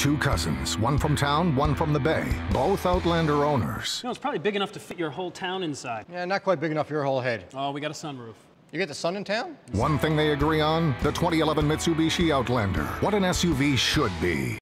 Two cousins, one from town, one from the Bay, both Outlander owners. You know, it's probably big enough to fit your whole town inside. Yeah, not quite big enough for your whole head. Oh, we got a sunroof. You get the sun in town? One thing they agree on the 2011 Mitsubishi Outlander. What an SUV should be.